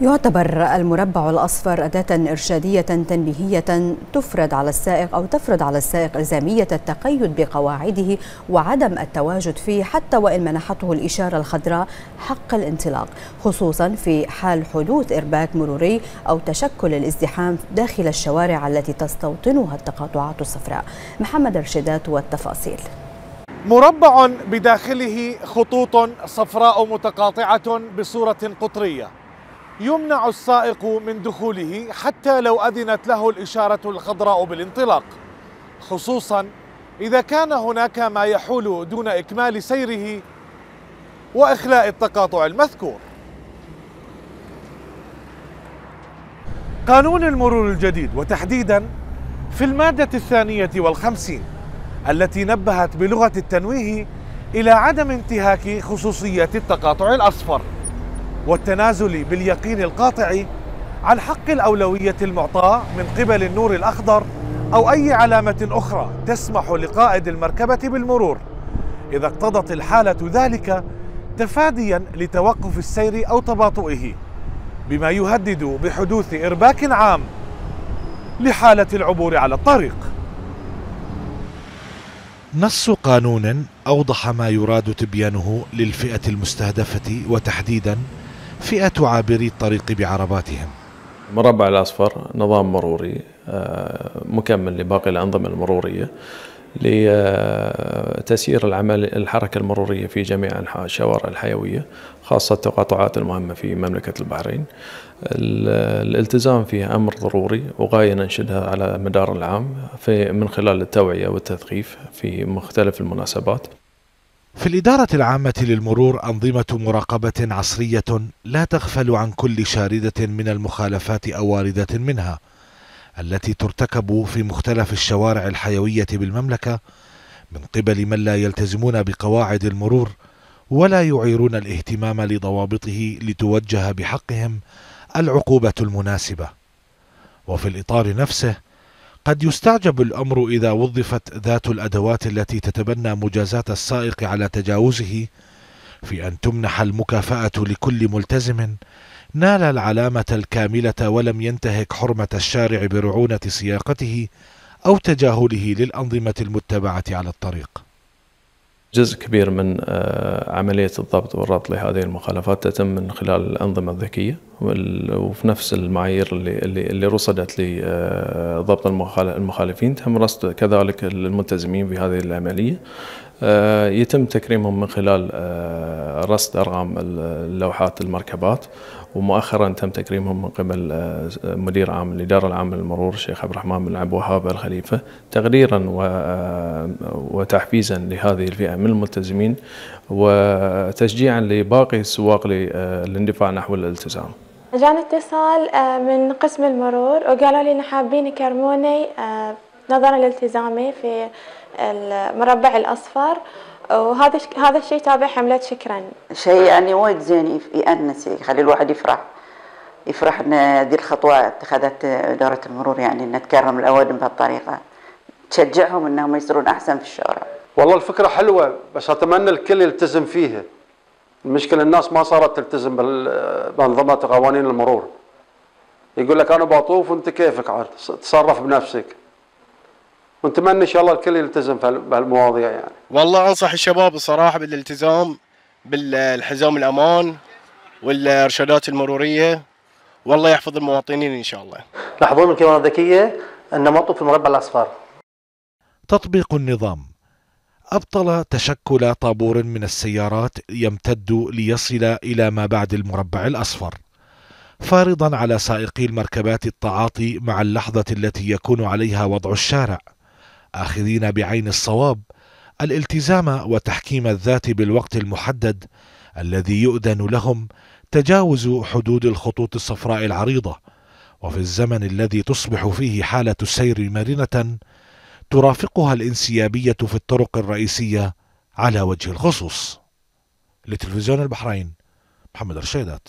يعتبر المربع الأصفر أداة إرشادية تنبيهية تفرض على السائق أو تفرض على السائق إلزامية التقيد بقواعده وعدم التواجد فيه حتى وإن منحته الإشارة الخضراء حق الانطلاق خصوصا في حال حدوث إرباك مروري أو تشكل الازدحام داخل الشوارع التي تستوطنها التقاطعات الصفراء. محمد رشدات والتفاصيل. مربع بداخله خطوط صفراء متقاطعة بصورة قطرية. يمنع السائق من دخوله حتى لو أذنت له الإشارة الخضراء بالانطلاق. خصوصا إذا كان هناك ما يحول دون إكمال سيره وإخلاء التقاطع المذكور. قانون المرور الجديد وتحديدا في المادة الثانية والخمسين التي نبهت بلغة التنويه إلى عدم انتهاك خصوصية التقاطع الأصفر. والتنازل باليقين القاطع عن حق الأولوية المعطاة من قبل النور الأخضر أو أي علامة أخرى تسمح لقائد المركبة بالمرور. إذا اقتضت الحالة ذلك تفاديا لتوقف السير أو تباطؤه بما يهدد بحدوث إرباك عام لحالة العبور على الطريق. نص قانون أوضح ما يراد تبيانه للفئة المستهدفة وتحديدا فئة عابري الطريق بعرباتهم. مربع الأصفر نظام مروري آه، مكمل لباقي الأنظمة المرورية لتسيير العمل الحركة المرورية في جميع الشوارع الحيوية خاصة التقاطعات المهمة في مملكة البحرين. الالتزام فيها أمر ضروري وغاية ننشدها على مدار العام في من خلال التوعية والتثقيف في مختلف المناسبات. في الإدارة العامة للمرور أنظمة مراقبة عصرية لا تغفل عن كل شاردة من المخالفات أو واردة منها التي ترتكب في مختلف الشوارع الحيوية بالمملكة من قبل من لا يلتزمون بقواعد المرور ولا يعيرون الاهتمام لضوابطه لتوجه بحقهم العقوبة المناسبة. وفي الإطار نفسه قد يستعجب الأمر إذا وظفت ذات الأدوات التي تتبنى مجازاة السائق على تجاوزه في أن تمنح المكافأة لكل ملتزم. نال العلامة الكاملة ولم ينتهك حرمة الشارع برعونة سياقته أو تجاهله للأنظمة المتبعة على الطريق. جزء كبير من آه، عملية الضبط والربط لهذه المخالفات تتم من خلال الأنظمة الذكية. وفي نفس المعايير اللي, اللي, اللي رصدت لضبط المخالفين. تم رصد كذلك الملتزمين بهذه العملية. آه، يتم تكريمهم من خلال آه، رصد أرقام اللوحات المركبات. ومؤخرا تم تكريمهم من قبل آه، مدير عام الإدارة العامة للمرور الشيخ عبد الرحمن بن عبد الوهاب الخليفة. تقديرا وتحفيزا لهذه الفئة من الملتزمين وتشجيعا لباقي السواق للاندفاع نحو الالتزام. جاني اتصال من قسم المرور وقالوا لي إن حابين يكرموني نظرا لالتزامي في المربع الأصفر وهذا هذا الشيء تابع حملة شكرا. شيء يعني وايد زين يأنس يخلي الواحد يفرح يفرح إن هذه الخطوة اتخذت إدارة المرور يعني إن تكرم الأوادم بهالطريقة. تشجعهم إنهم يصيرون أحسن في الشارع. والله الفكرة حلوة بس أتمنى الكل يلتزم فيها. المشكلة الناس ما صارت تلتزم بأنظمة قوانين المرور. يقول لك أنا بطوف وأنت كيفك عاد؟ تصرف بنفسك. ونتمنى إن شاء الله الكل يلتزم بهالمواضيع يعني. والله أنصح الشباب الصراحه بالالتزام بالحزام الأمان والإرشادات المرورية. والله يحفظ المواطنين إن شاء الله. لاحظون الكاميرا الذكيه النمط في المربع الأصفر. تطبيق النظام. أبطل تشكل طابور من السيارات يمتد ليصل إلى ما بعد المربع الأصفر فارضا على سائقي المركبات التعاطي مع اللحظة التي يكون عليها وضع الشارع آخذين بعين الصواب الالتزام وتحكيم الذات بالوقت المحدد الذي يؤذن لهم تجاوز حدود الخطوط الصفراء العريضة وفي الزمن الذي تصبح فيه حالة السير مرنة ترافقها الانسيابية في الطرق الرئيسية على وجه الخصوص. لتلفزيون البحرين محمد رشيدات